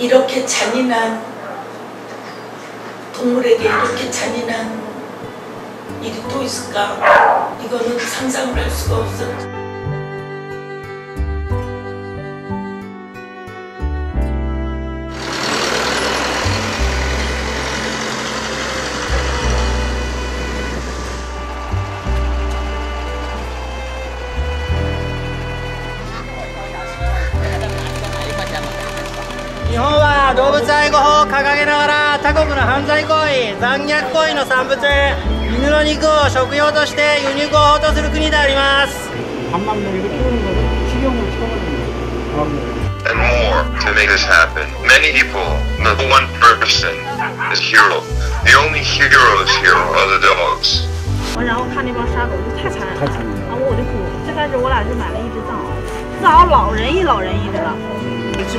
이렇게 잔인한 동물에게 이렇게 잔인한 일이 또 있을까? 이거는 상상을 할 수가 없어. 日本動物愛護法を掲げながら他国の犯罪行為残虐行為の産物犬の肉を食用として輸入合法とする国であります And more to make this happen. Many people, not one person is hero. The only heroes here are the dogs. 最开始我俩就买了一只，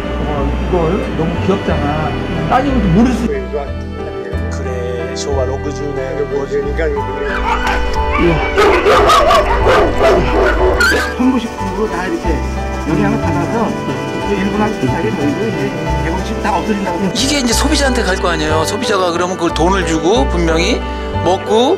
이걸 너무 귀엽잖아. 따지고도 모를 수 있어. 그래, 쇼와 로그준의 뭐지니까 전부 식품으로 다 이렇게 영향을 받아서 일본 모이고 이제 개봉식 다 없어진다고. 이게 이제 소비자한테 갈 거 아니에요. 소비자가 그러면 그걸 돈을 주고 분명히 먹고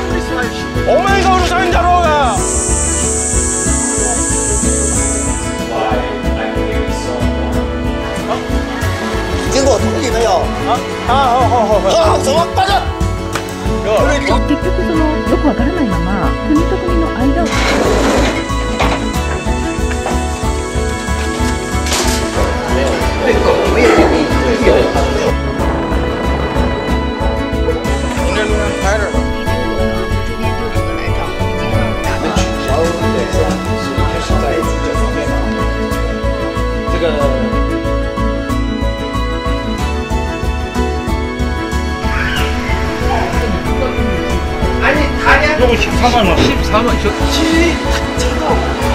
お前がうるさいんだろうが经过同理没有？啊啊好好好好。啊，怎么办呢？結局そのよくわからないまま国と国の間を。 14만 원. 14만 저 치.